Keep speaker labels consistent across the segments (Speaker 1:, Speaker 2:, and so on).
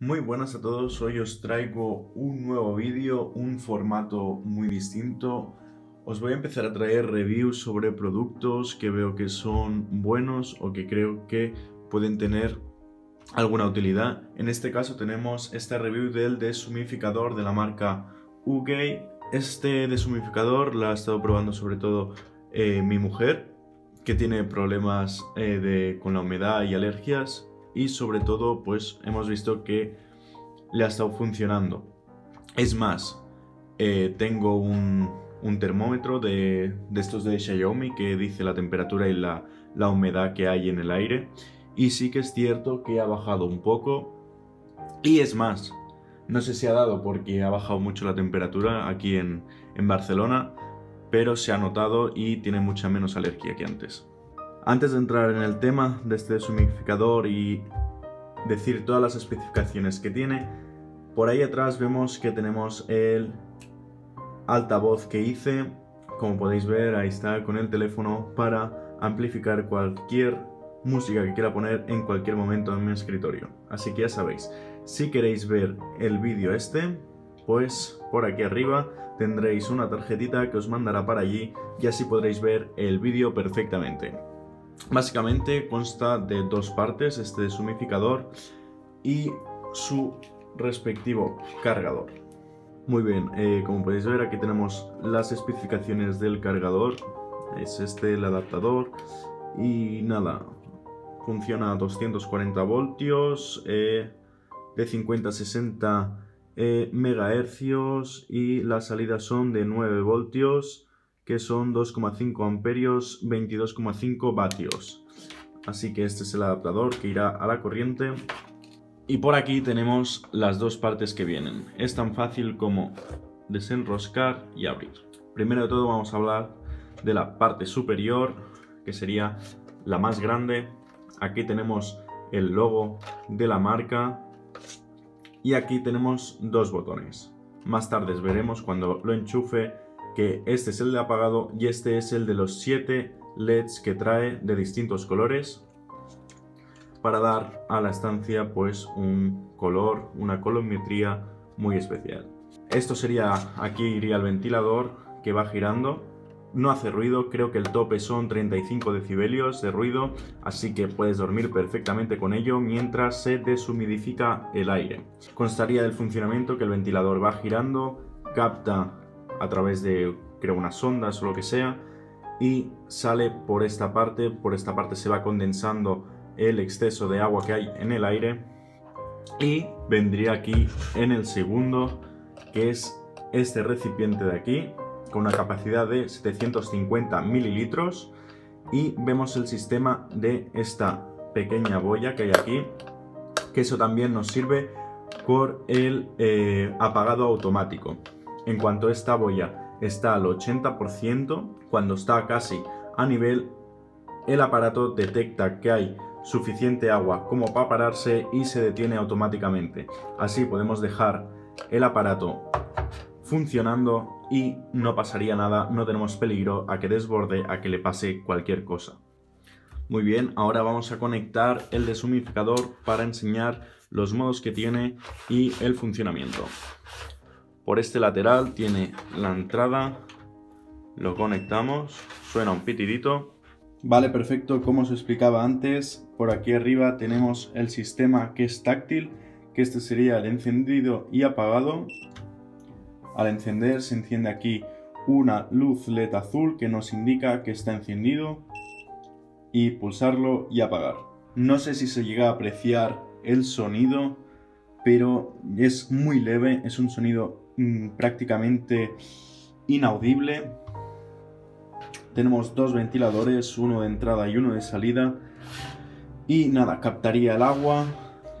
Speaker 1: Muy buenas a todos, hoy os traigo un nuevo vídeo, un formato muy distinto. Os voy a empezar a traer reviews sobre productos que veo que son buenos o que creo que pueden tener alguna utilidad. En este caso tenemos esta review del deshumificador de la marca UGay. Este deshumificador la ha estado probando sobre todo eh, mi mujer, que tiene problemas eh, de, con la humedad y alergias y sobre todo pues hemos visto que le ha estado funcionando. Es más, eh, tengo un, termómetro de, estos de Xiaomi que dice la temperatura y la, humedad que hay en el aire y sí que es cierto que ha bajado un poco y es más, no sé si ha dado porque ha bajado mucho la temperatura aquí en, en Barcelona, pero se ha notado y tiene mucha menos alergia que antes. Antes de entrar en el tema de este deshumidificador y decir todas las especificaciones que tiene, por ahí atrás vemos que tenemos el altavoz que hice. Como podéis ver, ahí está con el teléfono para amplificar cualquier música que quiera poner en cualquier momento en mi escritorio. Así que ya sabéis, si queréis ver el vídeo este, pues por aquí arriba tendréis una tarjetita que os mandará para allí y así podréis ver el vídeo perfectamente. Básicamente consta de dos partes, este deshumificador y su respectivo cargador. Muy bien, eh, como podéis ver aquí tenemos las especificaciones del cargador, es este el adaptador. Y nada, funciona a 240 voltios, eh, de 50 a 60 eh, megahercios y las salidas son de 9 voltios que son 2,5 amperios, 22,5 vatios. Así que este es el adaptador que irá a la corriente. Y por aquí tenemos las dos partes que vienen. Es tan fácil como desenroscar y abrir. Primero de todo vamos a hablar de la parte superior, que sería la más grande. Aquí tenemos el logo de la marca y aquí tenemos dos botones. Más tarde veremos cuando lo enchufe que este es el de apagado y este es el de los 7 LEDs que trae de distintos colores para dar a la estancia pues un color, una colorimetría muy especial. Esto sería, aquí iría el ventilador que va girando, no hace ruido, creo que el tope son 35 decibelios de ruido, así que puedes dormir perfectamente con ello mientras se deshumidifica el aire. Constaría del funcionamiento que el ventilador va girando, capta a través de, creo, unas sondas o lo que sea, y sale por esta parte, por esta parte se va condensando el exceso de agua que hay en el aire, y vendría aquí en el segundo, que es este recipiente de aquí, con una capacidad de 750 mililitros, y vemos el sistema de esta pequeña boya que hay aquí, que eso también nos sirve por el eh, apagado automático. En cuanto esta boya está al 80%, cuando está casi a nivel, el aparato detecta que hay suficiente agua como para pararse y se detiene automáticamente. Así podemos dejar el aparato funcionando y no pasaría nada, no tenemos peligro a que desborde, a que le pase cualquier cosa. Muy bien, ahora vamos a conectar el deshumidificador para enseñar los modos que tiene y el funcionamiento. Por este lateral tiene la entrada, lo conectamos, suena un pitidito. Vale, perfecto, como os explicaba antes, por aquí arriba tenemos el sistema que es táctil, que este sería el encendido y apagado. Al encender se enciende aquí una luz LED azul que nos indica que está encendido y pulsarlo y apagar. No sé si se llega a apreciar el sonido, pero es muy leve, es un sonido Mm, prácticamente inaudible. Tenemos dos ventiladores, uno de entrada y uno de salida. Y nada, captaría el agua,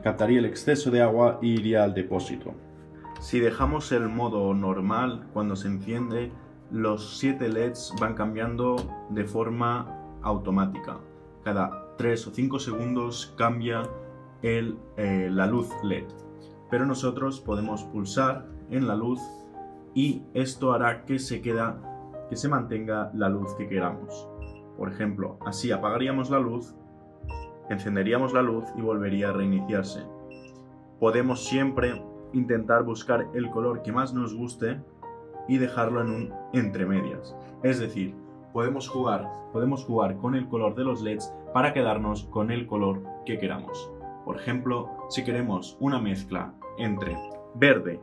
Speaker 1: captaría el exceso de agua e iría al depósito. Si dejamos el modo normal, cuando se enciende, los 7 LEDs van cambiando de forma automática. Cada 3 o 5 segundos cambia el, eh, la luz LED. Pero nosotros podemos pulsar en la luz y esto hará que se que se mantenga la luz que queramos. Por ejemplo, así apagaríamos la luz, encenderíamos la luz y volvería a reiniciarse. podemos siempre intentar buscar el color que más nos guste y dejarlo en un entre medias. Es decir, podemos jugar, podemos jugar con el color de los LEDs para quedarnos con el color que queramos. Por ejemplo, si queremos una mezcla entre verde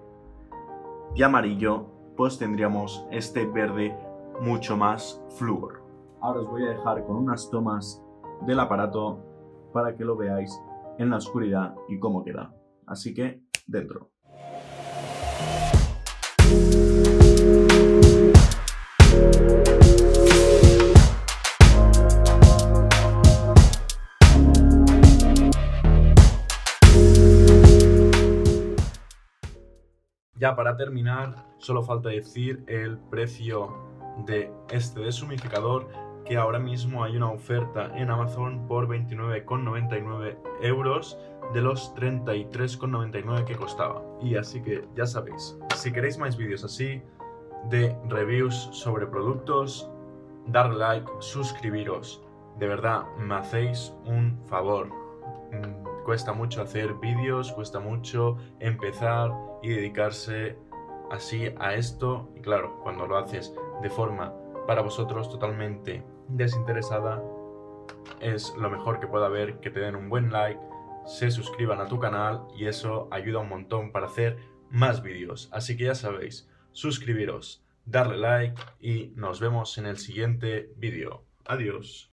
Speaker 1: y amarillo, pues tendríamos este verde mucho más flúor. Ahora os voy a dejar con unas tomas del aparato para que lo veáis en la oscuridad y cómo queda. Así que, dentro. Ya para terminar, solo falta decir el precio de este deshumidificador que ahora mismo hay una oferta en Amazon por 29,99 euros de los 33,99 que costaba. Y así que ya sabéis, si queréis más vídeos así de reviews sobre productos, dar like, suscribiros. De verdad, me hacéis un favor. Cuesta mucho hacer vídeos, cuesta mucho empezar y dedicarse así a esto. Y claro, cuando lo haces de forma para vosotros totalmente desinteresada, es lo mejor que pueda haber que te den un buen like, se suscriban a tu canal y eso ayuda un montón para hacer más vídeos. Así que ya sabéis, suscribiros, darle like y nos vemos en el siguiente vídeo. Adiós.